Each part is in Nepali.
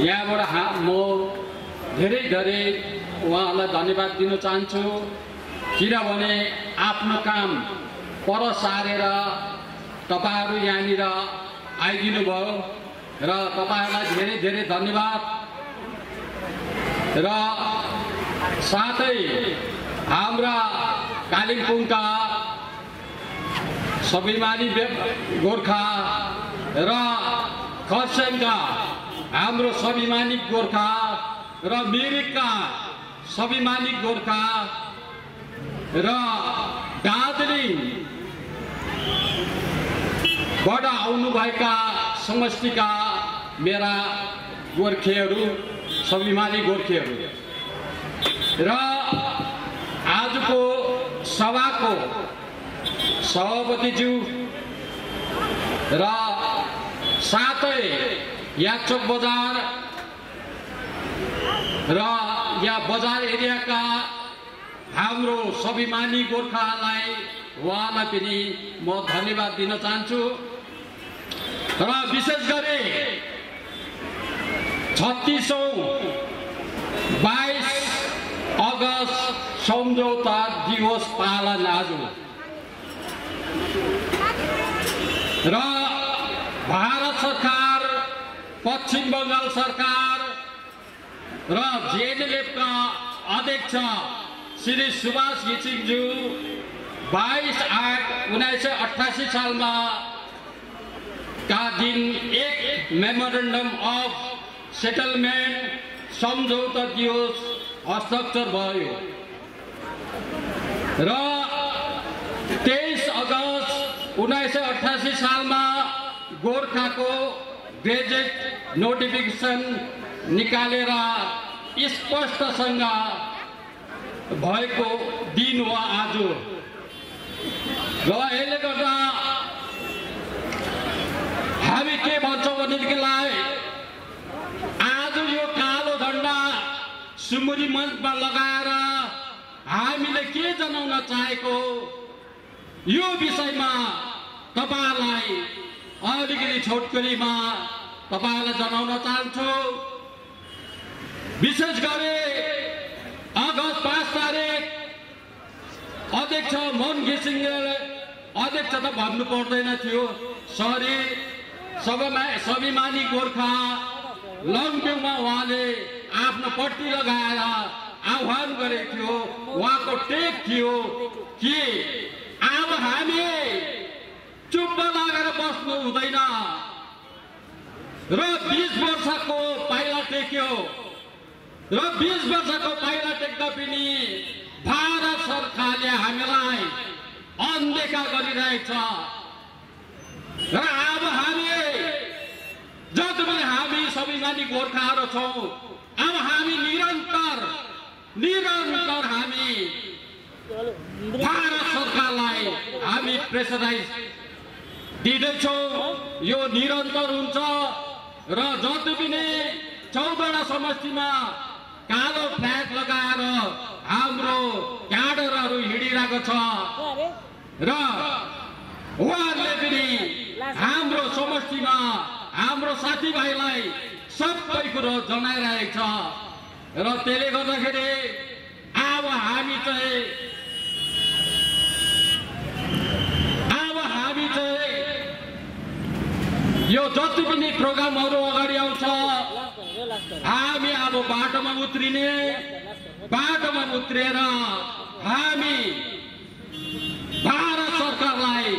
यहाँबाट हा म धेरै धेरै उहाँलाई धन्यवाद दिन चाहन्छु। किनभने आफ्नो काम पर सारेर तपाईँहरू यहाँनिर आइदिनु भयो र तपाईँहरूलाई धेरै धेरै धन्यवाद। र साथै हाम्रा कालिम्पोङका स्वाभिमानी गोर्खा र खरसाङका हाम्रो स्वाभिमानी गोर्खा र मिरिकका स्वाभिमानी गोर्खा र दार्जिलिङबाट आउनुभएका समष्टिका मेरा गोर्खेहरू स्वाभिमानी गोर्खेहरू। र आजको सभाको सभापतिज्यू र साथै याचोक बजार र यहाँ बजार एरियाका हाम्रो स्वाभिमानी गोर्खालाई उहाँलाई पनि म धन्यवाद दिन चाहन्छु। र विशेष गरी छत्तिसौँ बाइस अगस्त सम्झौता दिवस पालन आज। र भारत सरकार पश्चिम बङ्गाल सरकार र जेएनएलएफका अध्यक्ष श्री सुभाष घिसिङज्यू बाइस आठ उन्नाइस सय अठासी सालमा का दिन एक मेमोरेन्डम अफ सेटलमेन्ट सम्झौता दिवस हस्ताक्षर भयो। र तेइस अगस्त उन्नाइस सय अठासी सालमा गोर्खाको ग्रेजुएट नोटिफिकेसन निकालेर स्पष्टसँग भएको दिन हो आज र यसले गर्दा हामी के भन्छौँ भनेदेखिलाई आज यो कालो झन्डा सुमुरी मञ्चमा लगाएर हामीले के जनाउन चाहेको यो विषयमा अलिकति छोटकरीमा तपाईँहरूलाई जनाउन चाहन्छु। विशेष गरी अगस्त पाँच तारिक अध्यक्ष मोहन घिसिङले अध्यक्ष त भन्नु पर्दैन थियो। सरी सबैमा स्वाभिमानी गोर्खा लङप्युमा उहाँले आफ्नो पट्टी लगाएर आह्वान गरेको थियो। उहाँको टेक थियो कि अब हामी चुप्प लागेर बस्नु हुँदैन। र बिस वर्षको पाइला टेक्यो र बिस वर्षको पाइला टेक्दा पनि भारत सरकारले हामीलाई अनदेखा गरिरहेछ। र अब हामी जति पनि हामी स्वाभिमानी गोर्खाहरू छौँ अब हामी निरन्तर निरन्तर हामी भारत सरकारलाई हामी प्रेसराइज दिँदैछौँ। यो निरन्तर हुन्छ। र जति पनि चौधवटा समष्टिमा कालो फ्ल्याग लगाएर हाम्रो क्याडरहरू हिँडिरहेको छ र उहाँहरूले पनि हाम्रो समष्टिमा हाम्रो साथीभाइलाई सबै कुरो जनाइरहेको छ। र त्यसले गर्दाखेरि अब हामी चाहिँ अब हामी चाहिँ यो जति पनि प्रोग्रामहरू अगाडि आउँछ हामी अब बाटोमा उत्रिने बाटोमा उत्रिएर हामी भारत सरकारलाई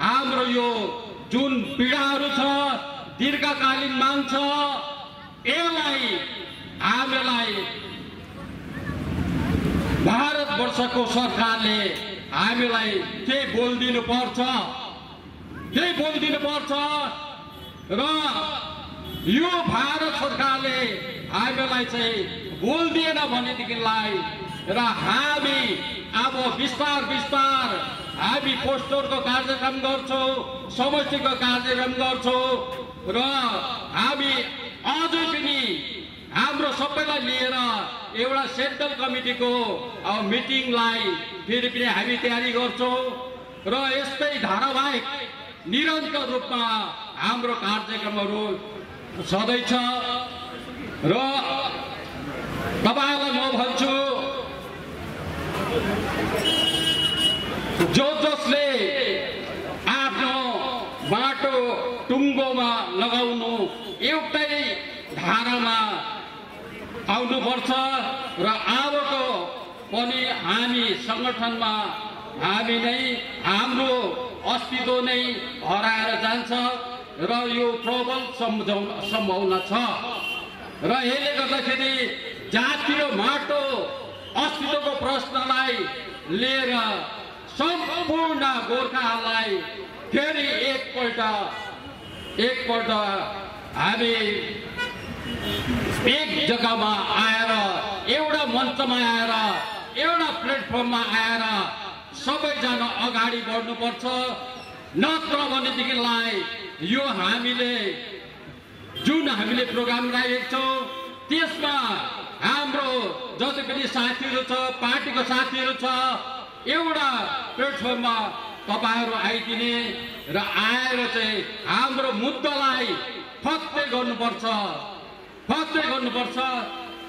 हाम्रो यो जुन पीडाहरू छ दीर्घकालीन माग छ यसलाई हामीलाई भारतवर्षको सरकारले हामीलाई केही बोलिदिनु पर्छ केही बोलिदिनु पर्छ र यो भारत सरकारले हामीलाई चाहिँ बोलिदिएन भनेदेखिलाई र हामी अब बिस्तार बिस्तार हामी पोस्टरको कार्यक्रम गर्छौँ समष्टिको कार्यक्रम गर्छौँ र हामी अझै पनि हाम्रो सबैलाई लिएर एउटा सेन्ट्रल कमिटीको मिटिङलाई फेरि पनि हामी तयारी गर्छौँ र यस्तै धारावाहिक निरन्तर रूपमा हाम्रो कार्यक्रमहरू छँदैछ र तपाईँलाई म भन्छु जो जसले आफ्नो बाटो टुङ्गोमा लगाउनु एउटै धारामा आउनुपर्छ र अबको पनि हामी सङ्गठनमा हामी नै हाम्रो अस्तित्व नै हराएर जान्छ। र यो प्रबल सम्भावना छ। र यसले गर्दाखेरि जाति र माटो अस्तित्वको प्रश्नलाई लिएर सम्पूर्ण गोर्खाहरूलाई फेरि एकपल्ट एकपल्ट हामी एक जग्गामा आएर एउटा मञ्चमा आएर एउटा प्लेटफर्ममा आएर सबैजना अगाडि बढ्नुपर्छ। नत्र भनेदेखिलाई यो हामीले जुन हामीले प्रोग्राम राखेको छौँ त्यसमा हाम्रो जति पनि साथीहरू छ पार्टीको साथीहरू छ एउटा प्लेटफर्ममा तपाईँहरू आइदिने र आएर चाहिँ हाम्रो मुद्दालाई फत्ते गर्नुपर्छ फत्ते गर्नुपर्छ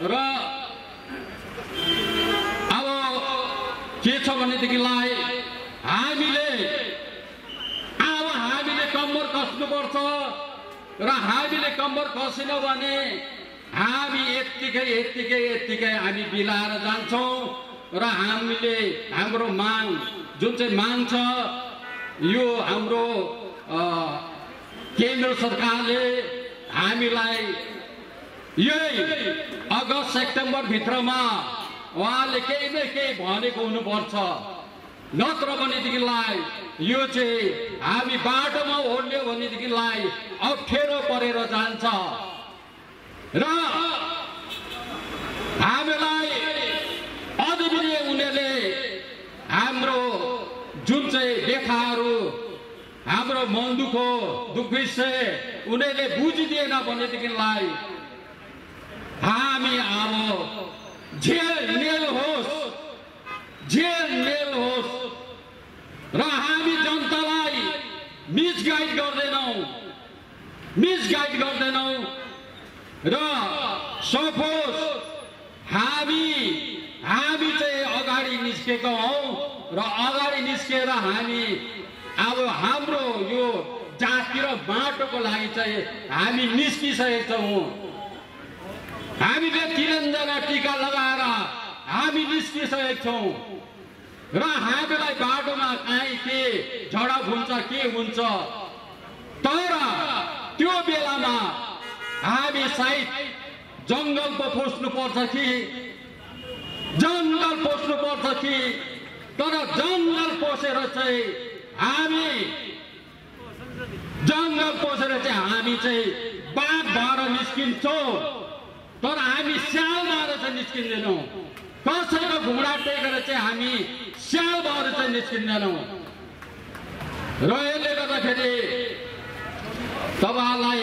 र अब के छ भनेदेखिलाई हामीले कम्बर कस्नुपर्छ र हामीले कम्बर कसेनौँ भने हामी यत्तिकै यत्तिकै यत्तिकै हामी बिलाएर जान्छौँ र हामीले हाम्रो माग जुन चाहिँ माग छ यो हाम्रो केन्द्र सरकारले हामीलाई यही अगस्त सेप्टेम्बरभित्रमा उहाँले केही न केही भनेको हुनुपर्छ। नत्र भनेदेखिलाई यो चाहिँ हामी बाटोमा ओर्ल्यो भनेदेखिलाई अप्ठ्यारो परेर जान्छ। र हामीलाई अझै पनि उनीहरूले हाम्रो जुन चाहिँ लेखाहरू हाम्रो मन दुखो दुख विषय उनीहरूले बुझिदिएन भनेदेखिलाई हामी अब जेल मेल होस्। जेल मेल होस् र हामी जनतालाई मिसगाइड गर्दैनौँ मिसगाइड गर्दैनौँ र सपोज हामी हामी चाहिँ अगाडि निस्केका हौँ र अगाडि निस्केर हामी अब हाम्रो यो जाति र बाटोको लागि चाहिँ हामी निस्किसकेका छौँ। हामीले तिरन्जना टिका लगाएर हामी निस्किसकेका छौँ। र हामीलाई बाटोमा काहीँ के झडप हुन्छ के हुन्छ? तर त्यो बेलामा हामी सायद जङ्गल पो पस्नु पर्छ कि? जङ्गल पस्नु पर्छ कि? तर जङ्गल पसेर चाहिँ हामी जङ्गल पसेर चाहिँ हामी चाहिँ बाघ भएर निस्किन्छौँ। तर हामी स्याल भएर चाहिँ निस्किँदैनौँ। कसैको घुँडा टेकेर चाहिँ हामी स्याल भएर चाहिँ निस्किँदैनौँ। र यसले गर्दाखेरि तपाईँहरूलाई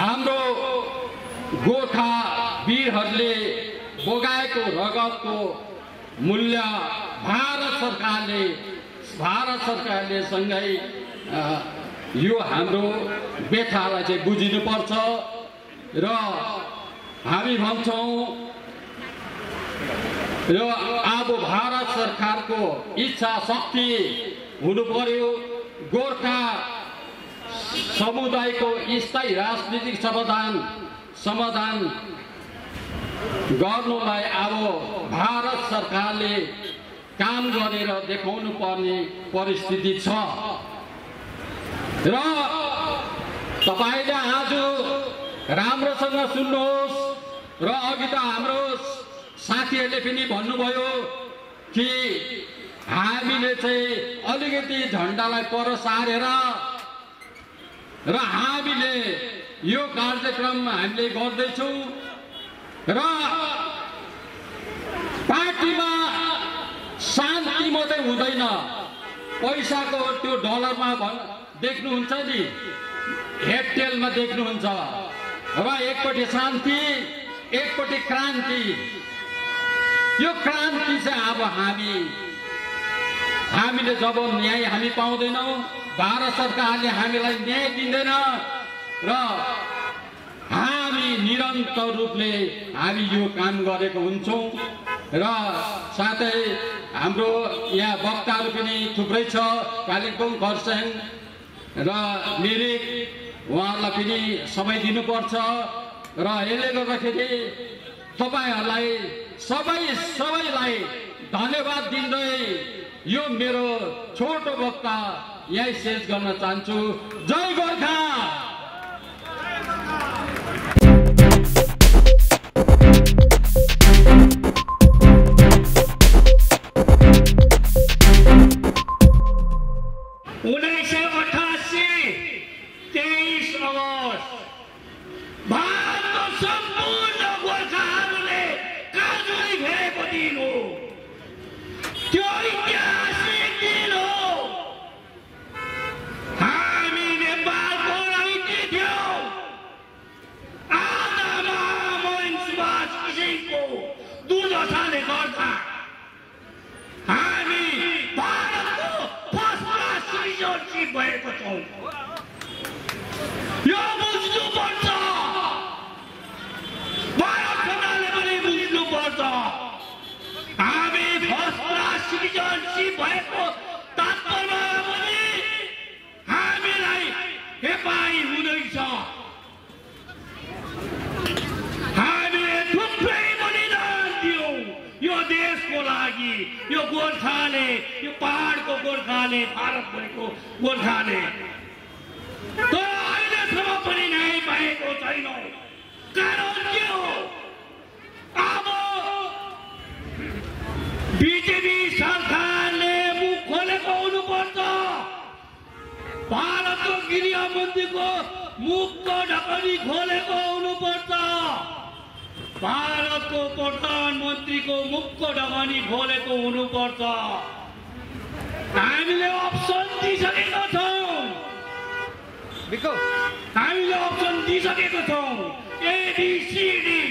हाम्रो गोर्खा वीरहरूले बोगाएको रगतको मूल्य भारत सरकारले भारत सरकारले सँगै यो हाम्रो व्यथालाई चाहिँ बुझिनुपर्छ। र हामी भन्छौँ र अब भारत सरकारको इच्छा शक्ति हुनु पर्यो गोर्खा समुदायको स्थायी राजनीतिक समाधान समाधान गर्नुलाई अब भारत सरकारले काम गरेर देखाउनु पर्ने परिस्थिति छ। र तपाईँले आज राम्रोसँग सुन्नुहोस् र अघि त हाम्रो साथीहरूले पनि भन्नुभयो कि हामीले चाहिँ अलिकति झन्डालाई पर सारेर र हामीले यो कार्यक्रम हामीले गर्दैछौँ र पार्टीमा शान्ति मात्रै हुँदैन। पैसाको त्यो डलरमा भन् देख्नुहुन्छ नि हेडटेलमा देख्नुहुन्छ। र एकपट्टि शान्ति एकपट्टि क्रान्ति। यो क्रान्ति चाहिँ अब हामी हामीले जब न्याय हामी पाउँदैनौँ भारत सरकारले हामीलाई न्याय दिँदैन र हामी निरन्तर रूपले हामी यो काम गरेको हुन्छौँ र साथै हाम्रो यहाँ वक्ताहरू पनि थुप्रै छ कालिम्पोङ खरसाङ र मिरिक उहाँहरूलाई पनि समय दिनुपर्छ र यसले गर्दाखेरि तपाईँहरूलाई सबै सबैलाई धन्यवाद दिँदै यो मेरो छोटो वक्ता यही शेष गर्न चाहन्छु। जय गोर्खा! हेपाई हुँदैछ हामीले थुप्रै बलिदान दियौँ यो देशको लागि यो गोर्खाले यो पहाडको गोर्खाले भारतभरिको गोर्खाले तर अहिलेसम्म पनि न्याय पाएको छैनौँ कारण के हो अब बिजेपी गृह मन्त्रीको मुखको ढकनी खोलेको हुनुपर्छ। भारतको प्रधानमन्त्रीको मुखको ढकनी खोलेको हुनुपर्छ। हामीले अप्सन दिइसकेका छौँ। हामीले अप्सन दिइसकेको छौँ। एबिसिडी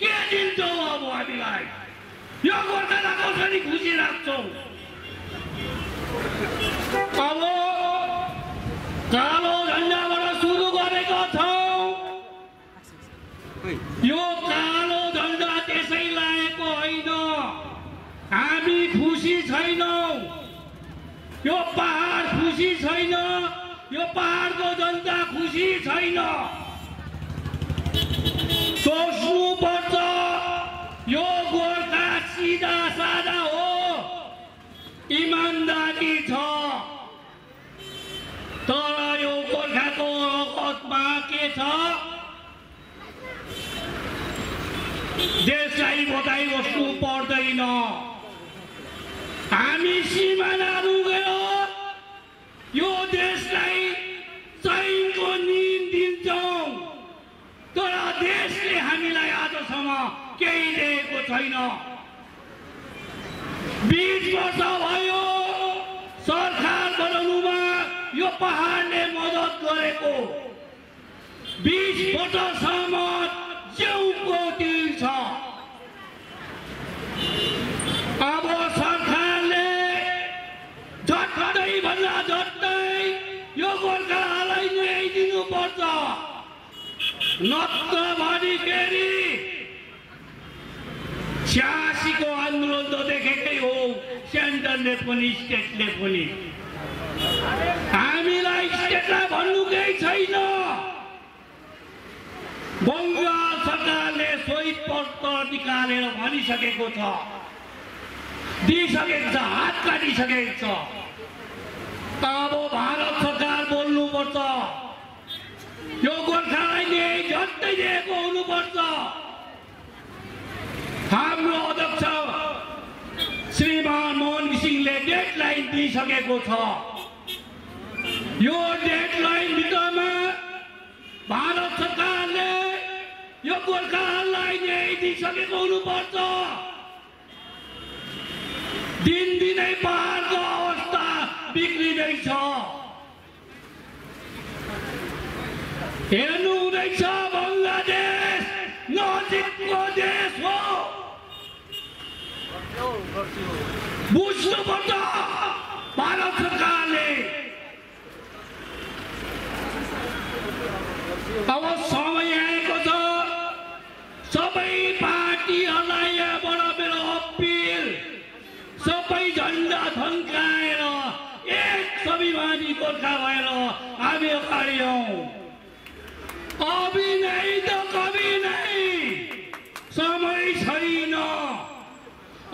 के दिन्छौ अब हामीलाई? यो गोर्खालाई कसरी खुसी राख्छौँ? अब कालो झन्डाबाट सुरु गरेका छौँ। यो कालो झन्डा त्यसै लागेको होइन। हामी खुसी छैनौँ। यो पहाड खुसी छैन। यो पहाडको जनता खुसी छैन। सोच्नुपर्छ यो गोर्खा सिधा सादा हो। इमान्दारी छ तर यो गोर्खाको रगतमा के छ। देशलाई बताइ बस्नु पर्दैन। हामी सिमानाहरू गयो यो देशलाई चैनको निम दिन्छौँ। तर देशले हामीलाई आजसम्म केही दिएको छैन। बिस वर्ष भयो सरकार बनाउनुमा यो पहाडले मद्दत गरेको। बिस वर्षसम्म च्याउको तिल छ। अब सरकारले झट्टै भन्दा झट्टै यो गोर्खालाई न्याय दिनुपर्छ नत्र भनिखेरि छ्यासीको आन्दोलन त देखेकै हो सेन्टरले पनि स्टेटले पनि। हामीलाई स्टेटलाई भन्नु केही छैन। बङ्गाल सरकारले सोही पत्र निकालेर भनिसकेको छ। दिइसकेको छ हात काटिसकेको छ। अब भारत सरकार बोल्नुपर्छ। यो गोर्खालाई न्याय झट्टै दिएको हुनुपर्छ। हाम्रो अध्यक्ष श्रीमान मोहन घिसिङले डेडलाइन दिइसकेको छ। यो डेडलाइन भित्रमा भारत सरकारले यो गोर्खाहरूलाई न्याय दिइसकेको हुनुपर्छ दिनदिनै पहाडको अवस्था बिग्रिँदैछ हेर्नु हुँदैछ बङ्गलादेश नजिकको देश हो बुझ्नुपर्छ भारत सरकारले अब समय सबै पार्टीहरूलाई यहाँबाट मेरो अपिल सबै झन्डा थन्काएर एक स्वाभिमानी गोर्खा भएर हामी अगाडि आउँ त कवि नै समय छैन।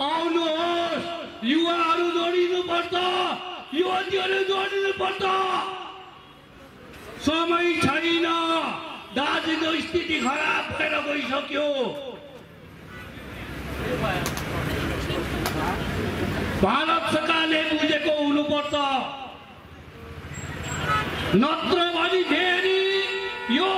आउनुहोस् युवाहरू जोडिनुपर्छ युवतीहरू जोडिनुपर्छ। समय छैन। दार्जिलिङको स्थिति खराब भएर गइसक्यो। भारत सरकारले बुझेको हुनुपर्छ। नत्र भने फेरि यो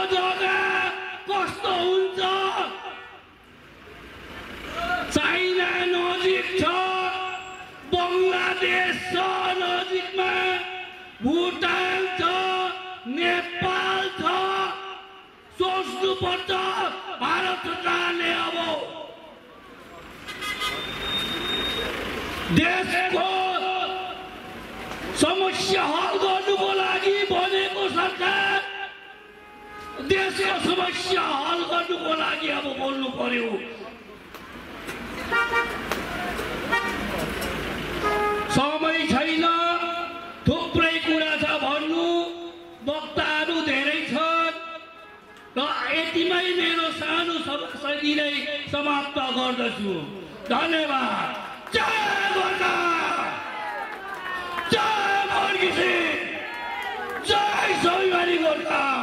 सरकारले अब देशको समस्या हल गर्नुको लागि बनेको सरकार। देशको समस्या हल गर्नुको लागि अब बोल्नु पर्यो किनै समाप्त गर्दछु धन्यवाद। जय गोर्खा जय गोर्खी जय स्वाभिमानी गोर्खा।